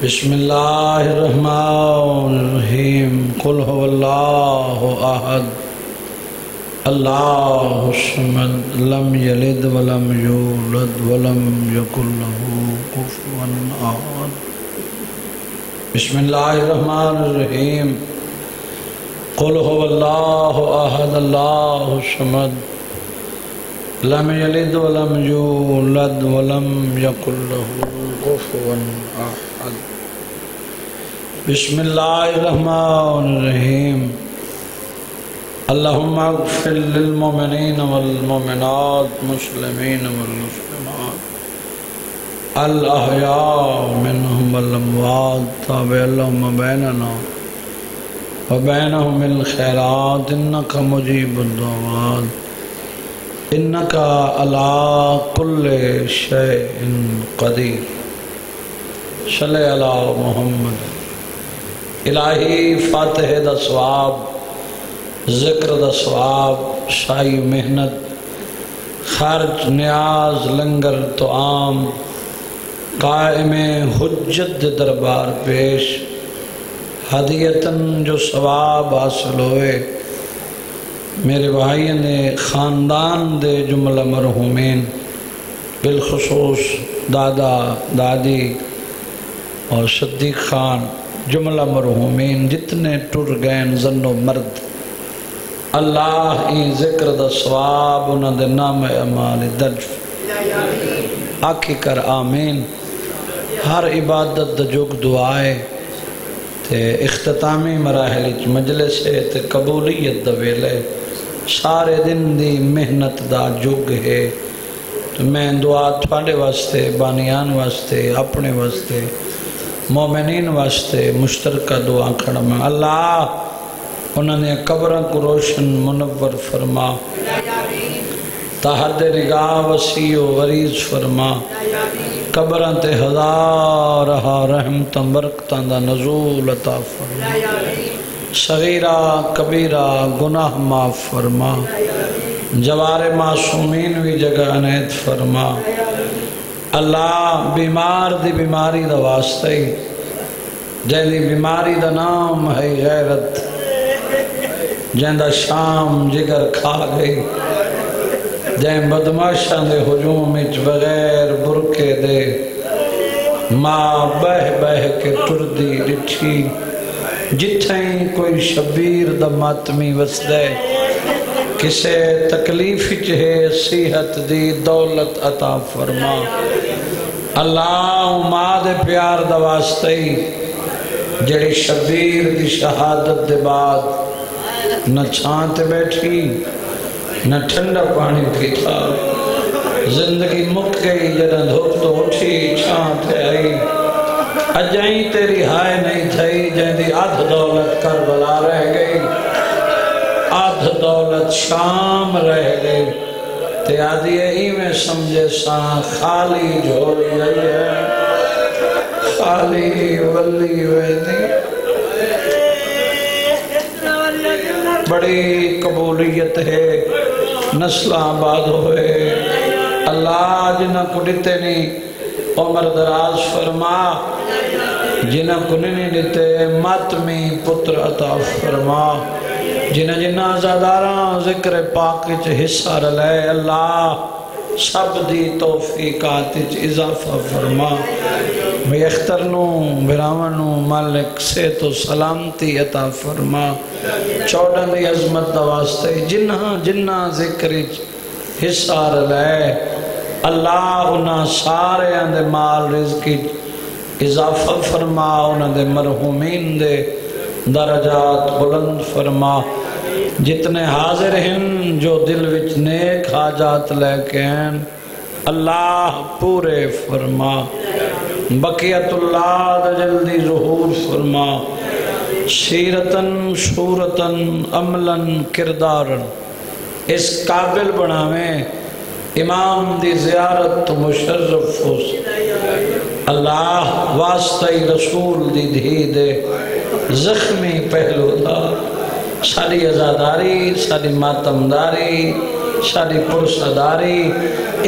बिस्मिल्लाहिर्रहमानिर्रहीम। कुल अहद। अल्लाहु समद लम यलिद वलम यूलद वलम यकुल लहू कुफुवन अहद। बिस्मिल्लाहिर्रहमानिर्रहीम। कुल अहद। अल्लाहु समद लम यलिद वलम यूलद वलम यकुल लहू कुफुवन अहद। अगफिर लिलमुमिनीन वलमुमिनात मुस्लिमीन वलमुस्लिमात। अल अहया मिनहुम वल अमवात ताब अल्लाहुम्मा बैनना। व बैनहुम बिल खैरात। इन्नका मुजीबुद दुआत। इन्नका अला कुल्ले शैइन कदीर। मुहम्मद। इलाही फातिह दा ज़िक्र दा शाही मेहनत, खर्च, न्याज, लंगर तो आम, कायम हुज्जत दे दरबार पेश, हदीयतन जो सवाब हासिल होए। मेरे भाई ने ख़ानदान दे जुमला मरहूमिन, बिलखसूस दादा, दादी और सद्दीक खान, जुमला मरहूमिन, जितने टुर गए जनो मर्द, अल्लाह ई ज़िक्र दा सवाब उन्होंने नाम अमाल दर्ज। आखी कर आमीन। हर इबादत दा जुग दुआए ते इख्ततामी मराहल मजलिस है, ते कबूलियत दा सारे दिन दी मेहनत दा जुग है। तो मैं दुआ थोड़े वास्ते, बानियान वास्ते, अपने वास्ते मोमिनीन वास्ते मुश्तरक दुआ खड़ा मैं अल्लाह, उन्होंने कब्र को रोशन मुनवर फरमा। तहद निगाह वसी वरीज फरमा। कब्र ते हज़ार रहमत बरकत का नजूल अता फरमा। सगीरा, कबीरा, गुनाह माफ़ फरमा। जवार मासूमीन भी जगह अनैत फरमा। अल्लाह, बीमार दी बीमारी का वास्ते जैदी बीमारी का नाम है गैरत। जैदा शाम जिगर खा गई। जै बदमाशा के हजूम बगैर बुरके दे माँ बह बह के टुरदी डिठी। जिथे कोई शबीर द मातमी वसद किसे तकलीफ़ च है, सेहत दी दौलत अता फरमा। अल्लाह माँ दे प्यार दा वास्ते ही जड़ी शबीर की शहादत के बाद न छां बैठी, न ठंडा पानी पीता, ज़िंदगी मुक गई जरा धूप तो उठी, छां ते आई। अजाई तेरी हाय नहीं थई जैदी अध दौलत कर बला रह गई अध दौलत शाम रह गई। ते आदि ही में समझे, सा खाली झोली आई है। खाली वली वेदी बड़ी कबूलियत है नस्ल आबाद होए। अल्लाह जिन्हें को दिते नहीं, उम्र दराज फरमा। जिन्हें को नहीं दिते मातमी पुत्र अता फरमा। जिन्हें जिन्ना आजादारा ज़िक्र पाक हिस्सा रलै, अल्लाह सब दी तौफीकात इजाफा फरमा। मैं अख्तर बिरावन मालिक से तो सलामती अता फरमा। चौदह की अजमत वास्ते जिन्ना जिन्ना ज़िक्र हिस्सा लै अल्लाह उन्होंने सारे दे माल रिजकी इजाफा फरमा उन्होंने मरहूमीन दे दरजात बुलंद फरमा। जितने हाजिर हैं जो दिल विच नेक हाजात लेके हैं, अल्लाह पूरे फरमा। बकियतुल्लाह जल्दी जहूर फरमा। सीरतन सूरतन अमलन, किरदारन। इस काबिल बनावे इमाम दी जियारत तो मुशर्रफ हो। अल्लाह वास्ते रसूल दी धी दे जख्मी पहलू दा साड़ी आज़ादारी साड़ी मातमदारी, साड़ी पुरसदारी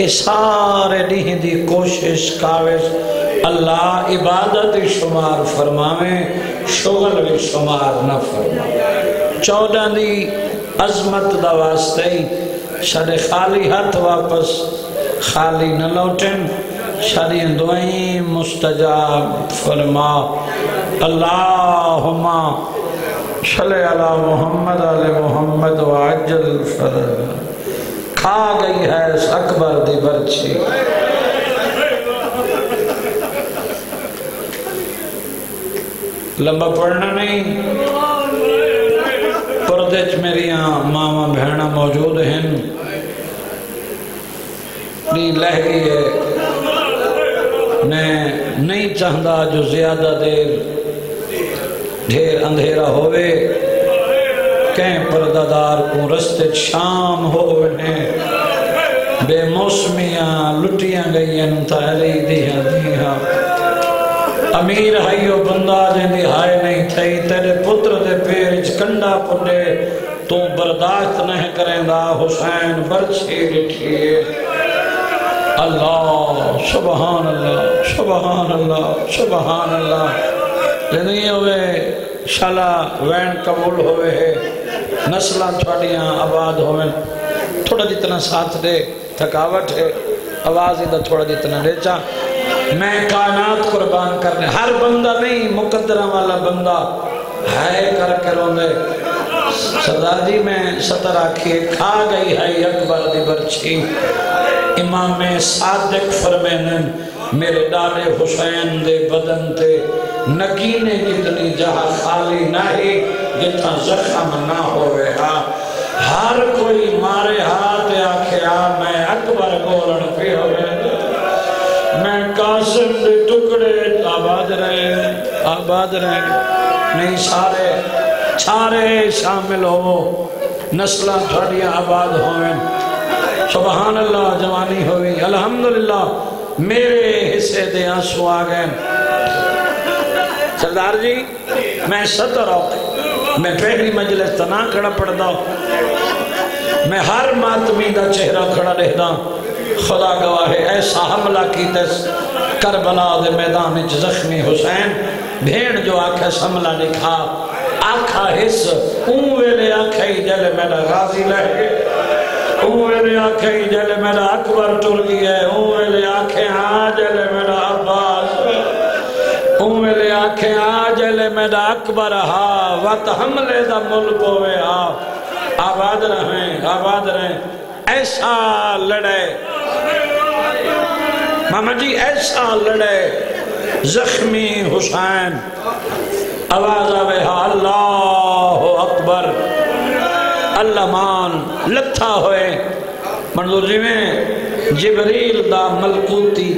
ये सारे डी की कोशिश काविश अल्लाह इबादत शुमार फरमावे, शुगल भी शुमार न फरमावे। चौदह की अजमत का वास्ते साढ़े खाली हथ वापस खाली न लौटन। सारी दुआई मुस्तजाब फरमा अल्लाह सले अला मोहम्मद अल मोहम्मद वाजल फरज खा गई है अकबर दी बर्छी लंबा पढ़ना नहीं पर्दे च मेरिया मावा भैन मौजूद हैं लह गई है मैं नहीं चाहता जो ज़्यादा देर ढेर अंधेरा होवे कहीं परदादार को रस्ते शाम हो बेमौसमिया लुटिया गई तारी दिया दिया। अमीर हाइयो बंदा जिंदी हाय नहीं थई, तेरे पुत्र दे पेर कंडा पुटे, तू बर्दाश्त नहीं करेंदा, हुसैन बरछी लिखिए अल्लाह सुबहान अल्लाह सुबहान अल्लाह सुबहान अल्लाह। ज़िंदगी होवे शाला वैन कबूल होवे है, नस्ल थोड़िया आबाद होवे थोड़ा जितना साथ दे, थकावट है, आवाज़ इधर थोड़ा जितना रेचा मैं कायनात कुर्बान करने, हर बंदा नहीं मुकदरा वाला बंदा है कर रोंदे। सरदार जी, मैं सतर आखिए, खा गई है अकबर दी बर्छी। इमाम सादिक फरमेन मेरे डाले हुसैन दे नकीने कितनी जहा खाली नहीं, जितना जख्म ना होवे, हा। हर कोई मारे हाथ आख्या मैं अकबर बोलन पे होवे। मैं कासिम दे टुकड़े आबाद रहे आबाद रहे। नहीं, सारे सारे शामिल हो। नस्ल थोड़िया आबाद होवे। सुबहान अल्लाह, जवानी होवी अल्हम्दुलिल्लाह, मेरे हिस्से दे आँसू आ गए। सरदार जी, मैं सतर मैं पहली मंजिल तना खड़ा पढ़ता मैं हर मातमी का चेहरा खड़ा रहता खुदा गवाह है, ऐसा हमला की करबला दे मैदान जख्मी हुसैन। भेड़ जो आखे हमला लिखा, आखा हिस वेले आखे जल मेरा गाजी लह वेले आखे जल मेरा अकबर टुर गया वेले आखे हाँ जल मेरा अब्बास। उमले आखे जले मेरा अकबर, हा, वत हमले दा मुल पोवे आ आबाद रहे आबाद रहे। ऐसा लड़े। मामा जी, ऐसा लड़े। जख्मी हुसैन। आवाज़ आवे, हा, अल्लाह अकबर। अल्लाह मान लथा होए। मंजूर जिमें जिबरील दा मलकूती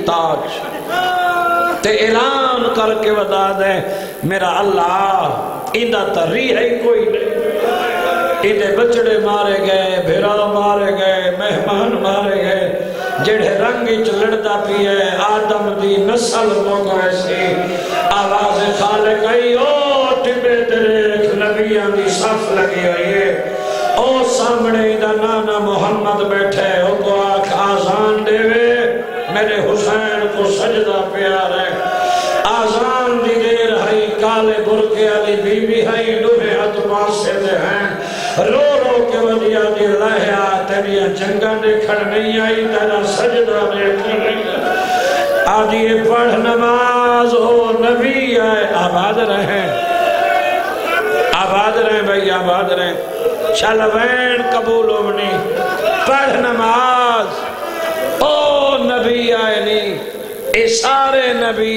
ते ऐलान करके बता दे, मेरा अल्लाह इंदा तरी है कोई। नहीं इन्हें बचड़े मारे गए भेरा मारे गए, मेहमान मारे गए, जेड़े रंग च लड़ता पी है आदम की नस्ल मुक वैसी आवाज़ खाले गई ओ टिबे तेरे नबिया की सफ लगी हुई है। ओ सामने इदा नाना मोहम्मद बैठे ओ को आख आसान देवे। मेरे हुसैन को सजदा प्यार है। आजान दी देर है, काले बुरके वाली बीबी है दुहे हाथ पासे दे हैं। रो रो के वजिया दी लहया तेरिया जंगा देखण नहीं आई, तेरा सजदा देखण नहीं ये पढ़ नमाज़ हो नबी आए आबाद रहे। आबाद रहे भाई, आबाद रहे। चल वैन कबूल होनी पढ़ नमाज़। ये सारे नबी,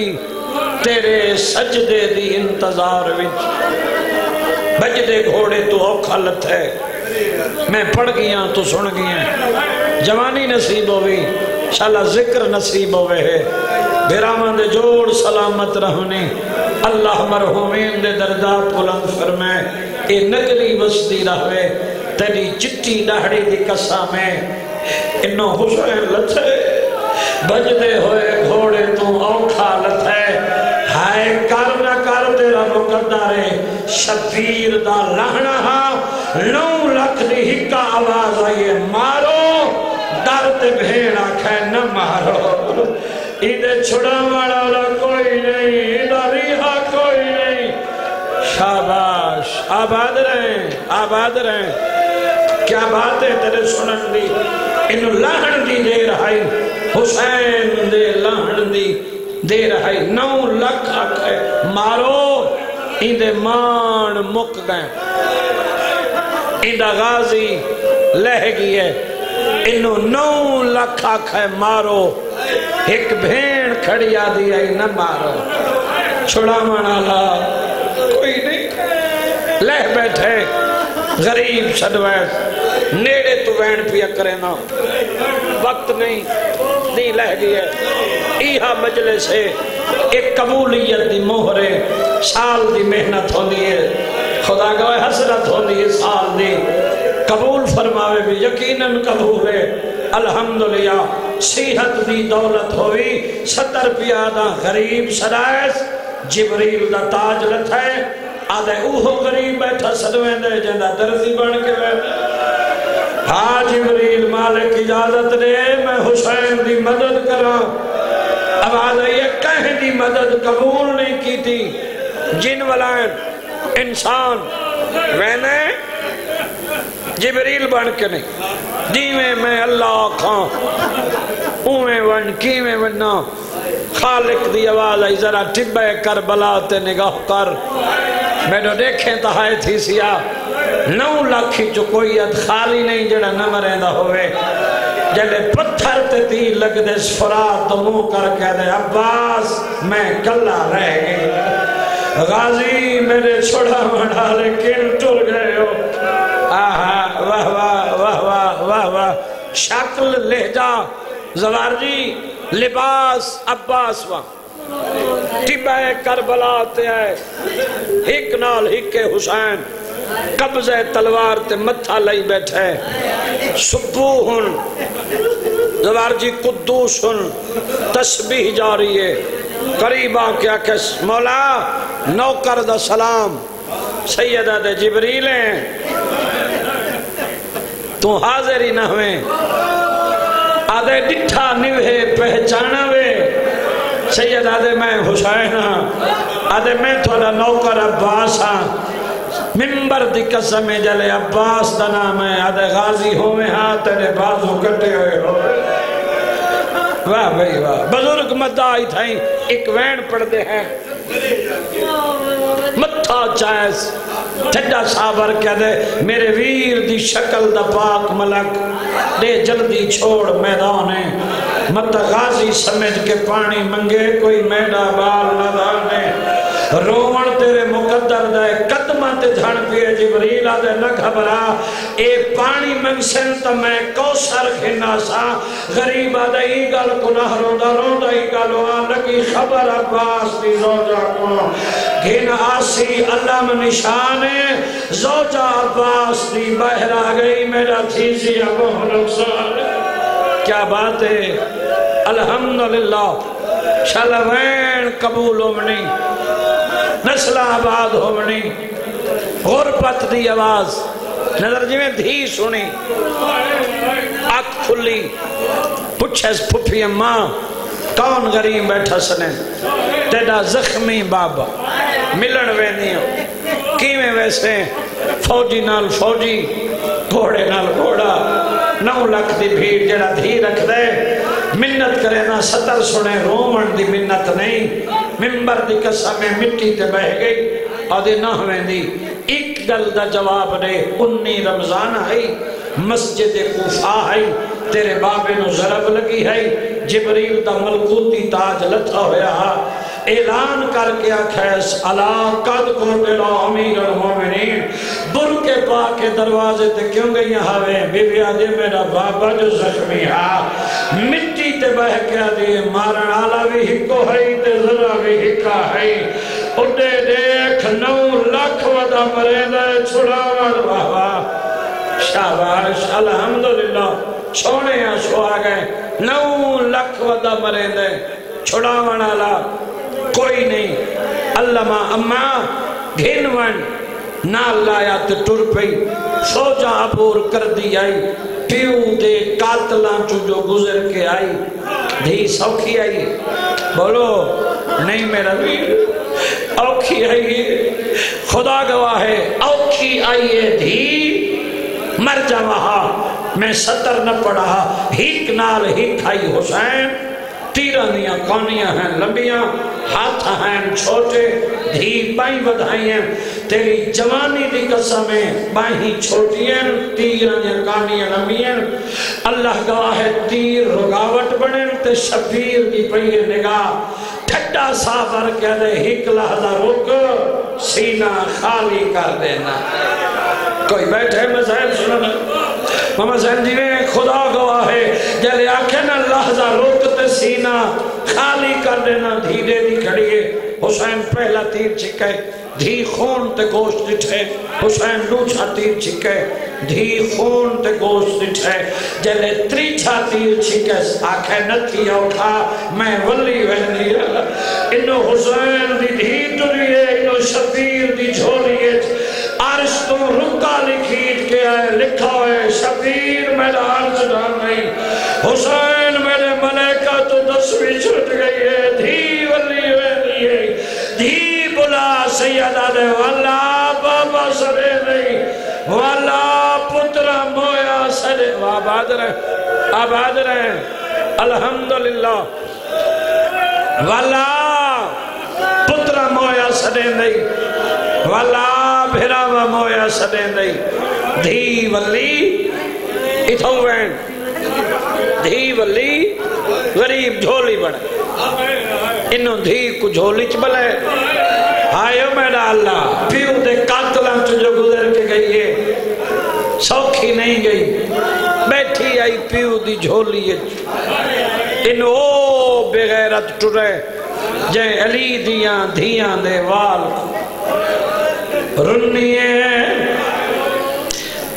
तेरे सजदे दी इंतज़ार विच। बजदे घोड़े तो औखा लथ। है मैं पढ़ गया तो सुन गया। जवानी नसीब होवी, शाला ज़िक्र नसीब होवे है। बिरामन दे जोड़ सलामत रहने। अल्लाह मरहुमीन दे दर्जात बुलंद फरमाए, ए नगली बसती रहवे तेरी चिट्टी दाढ़ी दी कसम है। इन्नो हुसैन लथे। बजदे होए घोड़े तू औखा लथे। हाय, कर न कर तेरा मुकद्दर है। शबीर दा लहना हा। नौ लख दी हिक्का आवाज़ आई है मारो। दर ते भेड़ आखे, न मारो। इधर छुड़ा वाला कोई नहीं इधर रिहा कोई नहीं। शाबाश। आबाद रहे आबाद रहे। क्या बात है तेरे सुनन दी? इन लाहन दी देर आई हुसैन दे लाहन दी देर आई नौ लख आखे मारो, इंदे मान मुक गए। इंदा गाजी लह गई है। इनो नौ लख आखे मारो। एक भेड़ खड़ी आदि आई, न मारो। छुड़ावन वाला कोई नहीं। लह बैठे। गरीब छडवैस नेड़े तू वैन पिया करे ना। वक्त नहीं, दी लह गई है इहा मजले से एक कबूलियत दी मोहरे साल दी मेहनत होती है। खुदा गवाए हसरत होती है साल दी। कबूल फरमावे भी, यकीनन कबूल है। अल्हम्दुलिल्लाह, सेहत दी दौलत होवी। सत्तर रुपया गरीब सरायस जिबरील दा ताज लथा आदे उहो गरीब बैठा सदवेंदे जंदा दर्जी बन के बैठा हाँ जिबरील मालिक इजाज़त दे, मैं हुसैन दी मदद करा। आवाज़ आई है कह दी मदद कबूल नहीं की थी। जिन वलायन इंसान मैंने जिबरील बन के नहीं। जिमें मैं अल्लाह खां उवें वन, किवें वना खालिक दी आवाज़ आई, जरा टिब्बे कर, बला ते निगाह कर। मैंने देखे तो हाय थी सिया। नौ लख कोई अद खाली नहीं जड़ा न मरेंदा होवे। जले पत्थर ते तीर लगदे फरात तो मुँह कर कह दे अब्बास, मैं कल्ला रह गई। गाजी, मेरे छोड़ा मड़ा लेकिन टुर गए हो? आहा, वाह वाह वाह वाह वाह वाह। शक्ल लहजा जवार जी, लिबास, अब्बास वाह। टिबाए करबला ते है। एक नाल हिके हुसैन, कब्जे तलवार ते लई बैठे सुबू हुन जवार जी तस्बीह है। करीबा क्या के मौला, नौकर दा सलाम, सैयदा दे जिबरील तू हाजिर ही ना हुए। आदे डिठा निवे पहचाना वे सैयद आदे मैं हुसैन हाँ। आदे मैं थोड़ा नौकर अब्बास हाँ। मिंबर दी कसम जले अब्बास दा नाम है। आदे गाजी होवे हाँ तेरे बाजू कटे हुए हो वाह भाई वाह। बुज़ुर्ग मद्दा आई थाई एक वैन पढ़ते हैं। मत्था चायस। ठंडा साबर कह दे मेरे वीर दी शक्ल दा पाक मलक। दे जल्दी छोड़ मैदान है। मत गाजी समझ के पानी मंगे, कोई मैडा बाल न है। तेरे मुकद्दर दे, कदम ते झण पिए जिबरील आदे न घबरा। ए पानी मंगसन त मैं कौसर खिना सा। गरीब आदे ई गल गुनाह रोंदा रोंदा ई गल आ लगी खबर अब्बास दी रोजा को। घिन आसी अल्लाह में निशान है जोजा अब्बास दी बहर आ गई, मेरा थीसी अबू क्या बात है? अल्हम्दुलिल्लाह। शलवैन कबूल होवनी नस्ल आबाद होवनी। गुरबत दी आवाज़। नज़र जिमें धी सुनी। अख खुली। पुछे फुफी अम्मा कौन गरीब बैठा सने? तेरा जख्मी बाबा मिलन वेंदी वैसे? फौजी नाल फौजी, घोड़े नाल घोड़ा। नौ लख की भीड़ जरा धी रख दे मिन्नत करे ना सतर सुने रोमन की मिन्नत नहीं। मिंबर की कसम मिट्टी ते बह गई। आदे ना वेंदी एक गल का जवाब दे, उन्नी रमज़ान है मस्जिद कुफा है तेरे बाबे नु जरब लगी है। जिबरील दा मलकूती ताज लथा होया ऐलान करके आखैस अला कद को दिला अमीर मोमिनीन? बुर के पा के दरवाजे ते क्यों गई हवे? बीबी आदि मेरा बाबा जो जख्मी हा। मिट्टी ते बह के आदि मारन आला भी हिको है ते जरा भी हिका है उडे देख नौ लाख वदा मरे दे छुड़ावन बाबा शाबाश, अल्हम्दुलिल्लाह, सोने आँसू आ गए। नौ लख वदा मरे दे, छुड़ावन वाला कोई नहीं। अल्लामा अम्मा घिनवन ना लाया तो टुर पई। सोजा अबूर कर दी आई। प्यू दे कातला चो जो गुजर के आई, धी सौखी आई। बोलो, नहीं मेरा वीर, औखी आई खुदा गवाह है, औखी आई है, धी मर जा वहा मैं सतर न पढ़ा हिक नाल हिक आई हुसैन। तीर दिया कौनियाँ हैं, लंबिया हाथ हैं, छोटे, धी बाई बधाई हैं। तेरी जवानी की कसम है, बाही छोटी हैं तीर दिया कहानियाँ लंबिया। अल्लाह गवाह है, तीर रुकावट बने ते शबीर की पई निगाह। ठड्डा सा भर के दे, हिक लहदा रुक, सीना खाली कर देना। कोई बैठे मसाइल सुनना? मामा जी खुदा गवाह है। जब आखे ना लहजा रोकते सीना, खाली कर देना, धीरे दी खड़ी हुसैन पहला तीर छिके, धी खून ते गोश्त दिठे। हुसैन दूसरा तीर छिके, धी खून ते गोश्त दिठे। जले त्रीछा तीर छिके, आखे नथी औखा मैं वली वेंदी इनो हुसैन दी धी टुरी है इनो शबीर दी झोली है। अर्श तो रुका लिखीट के आए लिखा है, शबीर मेरा अर्ज़ नहीं। हुसैन मेरे मलेका तो दसवीं छुट गई है धी वली है। धी बुला सैयदा ने वाला, बाबा सरे नहीं। वाला पुत्र मोया सरे। आबाद रहे आबाद रहे अल्हम्दुलिल्लाह। वाला पुत्र मोया सरे नहीं। वाला भिरावा मोया सदे नहीं। धी वल्ली इथों वैन धी वल्ली गरीब झोली बने। इन्हों धी को झोली च बले। आयो मेरा अल्लाह प्यू दे कातला जो गुजर के गई है, सौखी नहीं गई। बैठी आई प्यू दी झोली इन ओ बेगैरत टुरे, जे अली दिया धिया दे वाल। रुनिए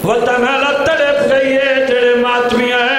वतन तड़प गई है तेरे मातमिया है।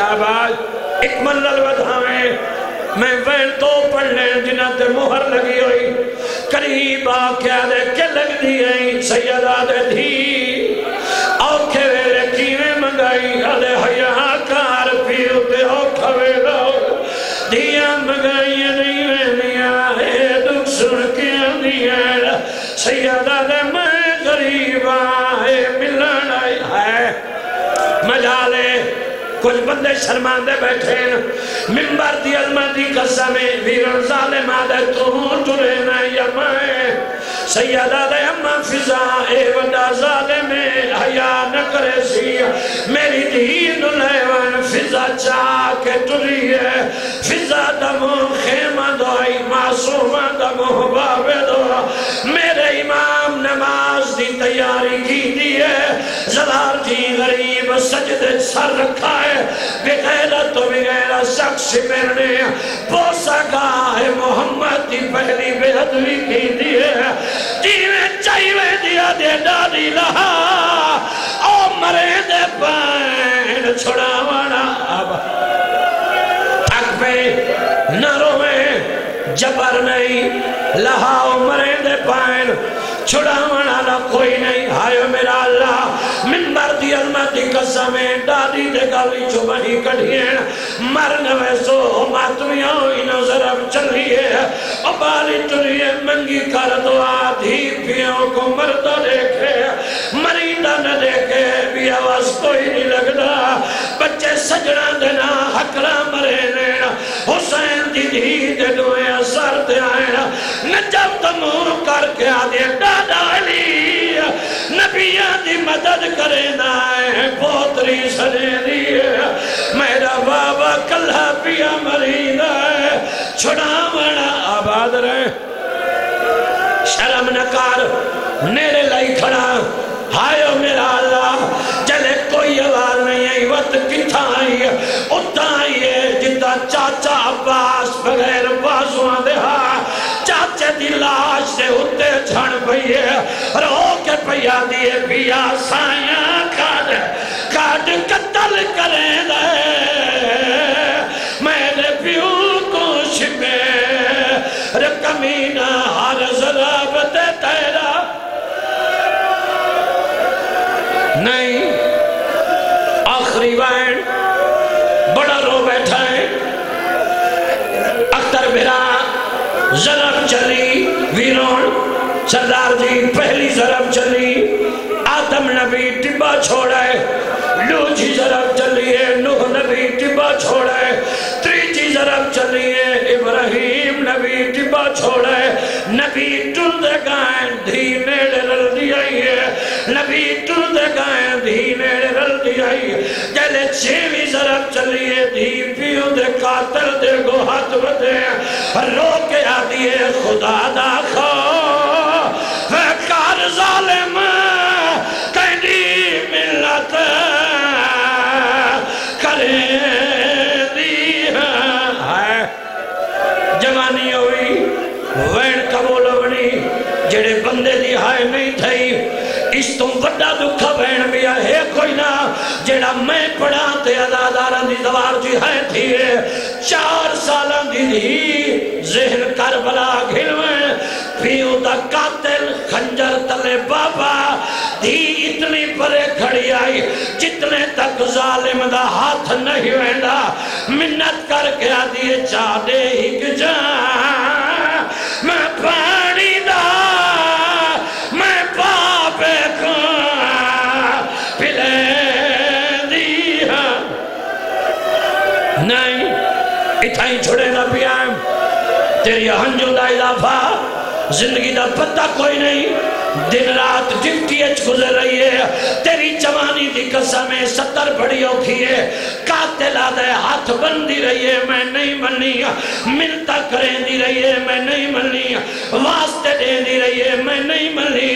शाबाश एक मल्लल वधावे। मैं वैन तो पढ़ ले जिन्हें ते मुहर लगी हुई। करीब आख्या दे के लगदी है सैयदा दे धी। औखे वेले कीवे मंगाई, अले हया कार पीर ते औखा वेला। दिया मंगाई नहीं वेलिया हे दुख सुन के आंदिया सैयदा दे मैं गरीब आए मिलन आई है। मज़ा ले कुछ बंदे शर्मांदे बैठे न मिंबर दी अजमत दी कसम वीरन जालिम आदे तू टुरे ना या मैं सैयदा दे अम्मा फिजा ए वडा जालिम हया न करे सी। मेरी धी नु लेवन फिजा चा के टुरी है। फिजा दमो खेमा दोई मासूमा दमो बाबे दो। मेरे इमाम नमाज़ दी तैयारी की दी है। जलाल जी गरीब सजदे सर रखा है। बेगैरत तो बेगैरत शख्स मेरे पोसा का है मोहम्मद की पहली बेहदरी की दी है। जीवे चाहिए दिया दे डाली लहा। ओ मरे दे पैन छुड़ावना। अब थक पे न रोवे। जबर नहीं लहाओ मरे दे पाइन छुड़ावन वाला कोई नहीं हायो मेरा अल्लाह। मिंबर दी अजमत दी कसम है, दादी दे गली चो बनी कढ़ियन मरन वैसो मातमिया हुई नज़र अब चलिए ओ बाली तुरिए मंगी कर दुआ धी पियों को मरदा देखे मरीदा न देखे भी आवाज़ कोई नहीं लगदा। बच्चे सजना देना हकरा मरे लेना हुसैन दी धी दे दुए असर ते आए न। जब तमू करके आदे, दादा अली! नबिया दी मदद करे ना है, पोतरी दी मेरा बाबा कल्ला पिया मरीदा है छुड़ावना आबाद रहे। शर्म न कर मेरे लाई खड़ा। हायो मेरा अल्लाह चले कोई आवाज़ नहीं आई वत किथा आई? से उत्ते छण पई रो के पिया दिए पिया साया काट काट कत्ल करे मेरे प्यू को शिपे रे कमीना हर जराब ते तेरा। नहीं, आखिरी वैन बड़ा रो बैठा है। अख्तर मेरा जरब चली वीरोन सरदार जी, पहली जरब चली, आदम नबी टिब्बा छोड़े लूजी जरब चली है, नूह नबी टिब्बा छोड़े त्रीजी जरब चली है। इब्राहिम नबी टिब्बा छोड़े। नबी टुंद गाय धी नेड़े रल दिया है। नबी टुंद गाय धी नेड़े रल दिया है जले छेवी जरब चली है धी पियो दे कातल दे गो हाथ बदे। रो के आदि है, खुदा दा खो। कार जालिम जवानी हुई वैन कबूल बनी जेड़े बंदे दी हाय नहीं थई। इस तो बड़ा दुख वैन भी है कोई ना, जेड़ा मैं पढ़ा ते अदादारा दी दवार जी है थी चार साल दी धी जहन करबला घिलवन पियो दा कातिल खंजर तले बाबा, धी इतनी परे खड़ी आई, जितने तक जालिम दा हाथ नहीं वेंदा। मिन्नत करके आदि चा दे जा। मैं पानी दा, मैं को पिले नहीं पिया तेरी हंजू का इजाफा ज़िंदगी का पता कोई नहीं। दिन रात डिप्टी गुजर रही है। जवानी की कसम है, सत्तर बड़ी औखी है। कातिला दे हाथ बंदी रही है, मैं नहीं मनी मिलता करेंदी रही है, मैं नहीं मनी वास्ते देंदी रही है, मैं नहीं मनी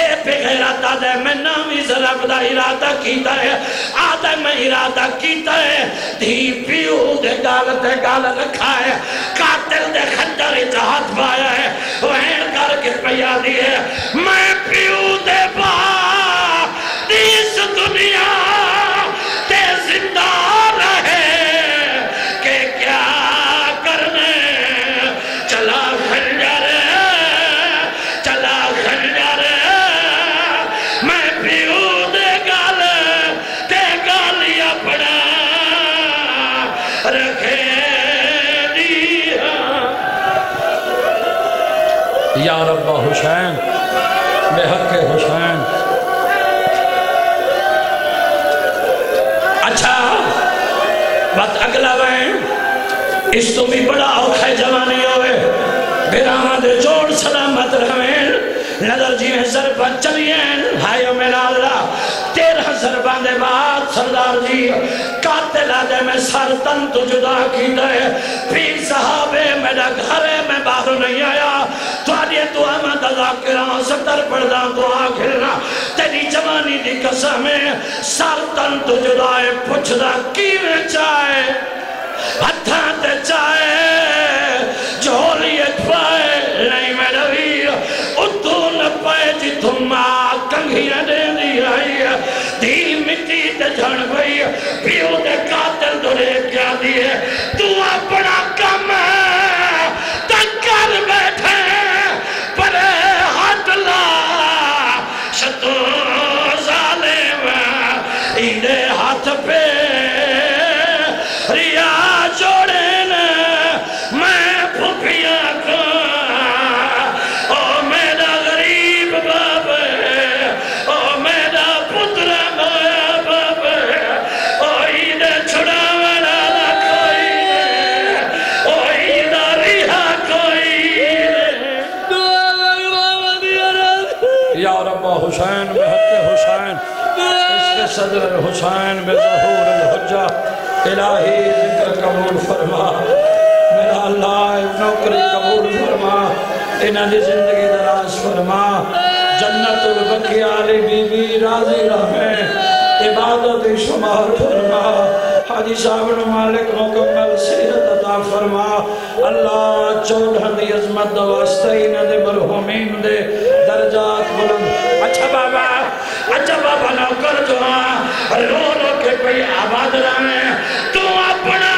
ए बेगैरता दे मैं ना भी जरब दा इरादा कीता है। आदा, मैं इरादा कीता है। धी पीऊ दे गाल ते गाल रखा है। कातिल दे खंजर हाथ पाया है। वहन करके पिया दी है। मैं पीऊ या रब्बा हुसैन। बेहक हुसैन। अच्छा बात अगला वैन इस तो भी बड़ा औखा जवानी होवे बिरामा दे जोड़ सलामत रवेन नज़र जी में सरपा चलिए। हायो मेरा अल्लाह, तेरह सरबा दे बाद सरदार जी, कातिला दे में सर तन तो जुदा की दे पीर साहबे, मेरा घर मैं बाहर नहीं आया। तुआरी दुआ मैं दजा करा सत्तर पढ़दा दुआ खिलना तेरी जवानी दी कसम सर तो जुदा है पुछदा किवें चाहे? हथा ते चाहे ते क्या तू अपना या रब्बा हुसैन बेहद हुसैन। इसके सदर हुसैन बेजहूर हुज्जा। इलाही ज़िक्र कबूल फरमा। मेरा अल्लाह नौकरी कबूल फरमा। इन्होंने ज़िंदगी दराज फरमा। जन्नत बकिया आली बीबी, राज़ी रहे इबादत शुमार फरमा। हाजी साहब मालिक मुकम्मल सेहत अता फरमा। अल्लाह चौदह की अजमत वास्ते इन्होंने मरहुमीन दे दर्जात बुलंद अच्छा बाबा अच्छा बाबा नौकर जो रो रो के कोई आबाद रहे। तू अपना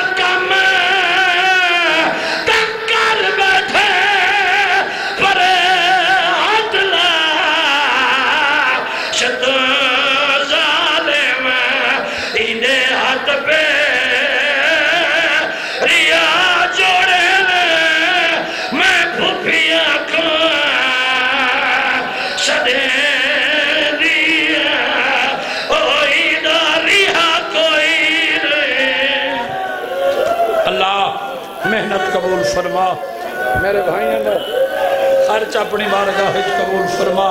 फरमा। मेरे ने, खर्च अपनी बारगाह कबूल फरमा।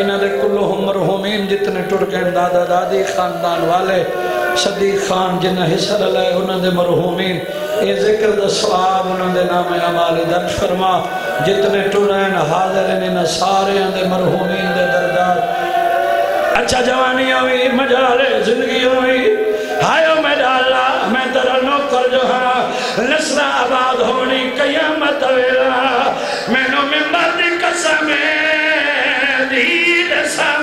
इन्होंने कुल्लो उमर होमीन जितने टुट गए दादा, दादी, खानदान वाले, सदीक खान जिन्हें हिस्सा लाए उन्होंने मरहूमीन। ये ज़िक्र द स्वाब उन्होंने नाम अमाल दर्ज फरमा। जितने टुरैन हाजिर इन सारे दे मरहूमीन दे दरजा अच्छा जवानी हुई मज़ा ले ज़िंदगी हुई। हायो मैं डाला मैं तेरा नौकर जो है। नस्ल आबाद होनी कयामत वेला मैनो मिंबर दी कसम दी सामने